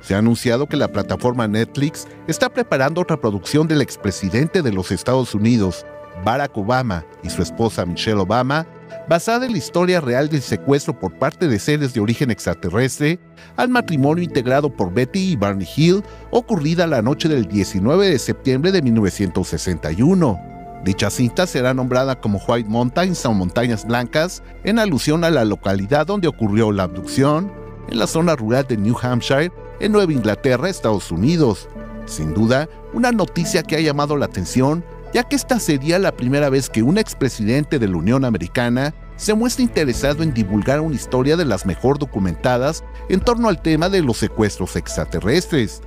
Se ha anunciado que la plataforma Netflix está preparando otra producción del expresidente de los Estados Unidos, Barack Obama, y su esposa Michelle Obama, basada en la historia real del secuestro por parte de seres de origen extraterrestre al matrimonio integrado por Betty y Barney Hill ocurrida la noche del 19 de septiembre de 1961. Dicha cinta será nombrada como White Mountains o Montañas Blancas en alusión a la localidad donde ocurrió la abducción, en la zona rural de New Hampshire, en Nueva Inglaterra, Estados Unidos. Sin duda, una noticia que ha llamado la atención ya que esta sería la primera vez que un expresidente de la Unión Americana se muestra interesado en divulgar una historia de las mejor documentadas en torno al tema de los secuestros extraterrestres.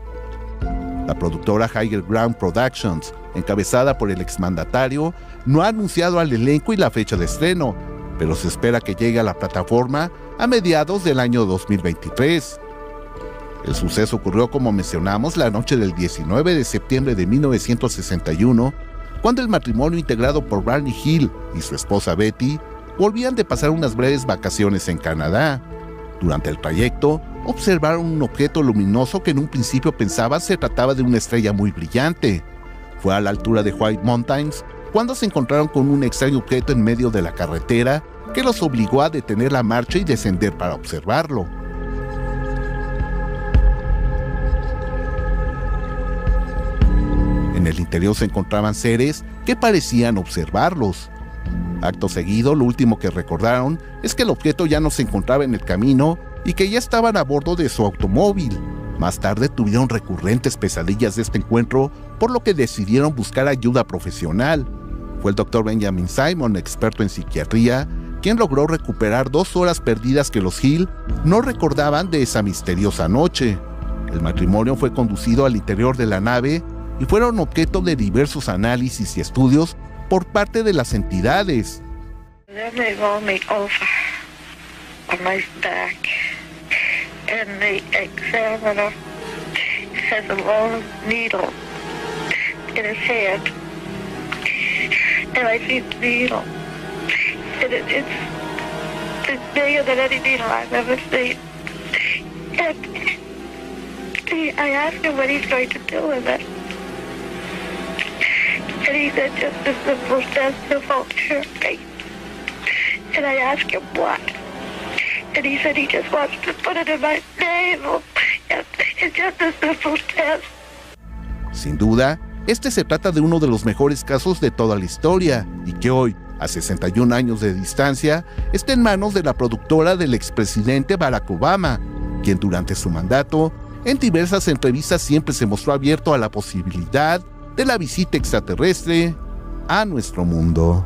La productora Higher Ground Productions, encabezada por el exmandatario, no ha anunciado al elenco y la fecha de estreno, pero se espera que llegue a la plataforma a mediados del año 2023. El suceso ocurrió, como mencionamos, la noche del 19 de septiembre de 1961 cuando el matrimonio integrado por Barney Hill y su esposa Betty volvían de pasar unas breves vacaciones en Canadá. Durante el trayecto, observaron un objeto luminoso que en un principio pensaba se trataba de una estrella muy brillante. Fue a la altura de White Mountains cuando se encontraron con un extraño objeto en medio de la carretera que los obligó a detener la marcha y descender para observarlo. En el interior se encontraban seres que parecían observarlos. Acto seguido, lo último que recordaron es que el objeto ya no se encontraba en el camino y que ya estaban a bordo de su automóvil. Más tarde tuvieron recurrentes pesadillas de este encuentro, por lo que decidieron buscar ayuda profesional. Fue el doctor Benjamin Simon, experto en psiquiatría, quien logró recuperar dos horas perdidas que los Hill no recordaban de esa misteriosa noche. El matrimonio fue conducido al interior de la nave y fueron objeto de diversos análisis y estudios por parte de las entidades. I asked him what he's going to do with it. And I asked him what. And he said he just to put it in my. Sin duda, este se trata de uno de los mejores casos de toda la historia y que hoy, a 61 años de distancia, está en manos de la productora del expresidente Barack Obama, quien durante su mandato, en diversas entrevistas siempre se mostró abierto a la posibilidad de la visita extraterrestre a nuestro mundo.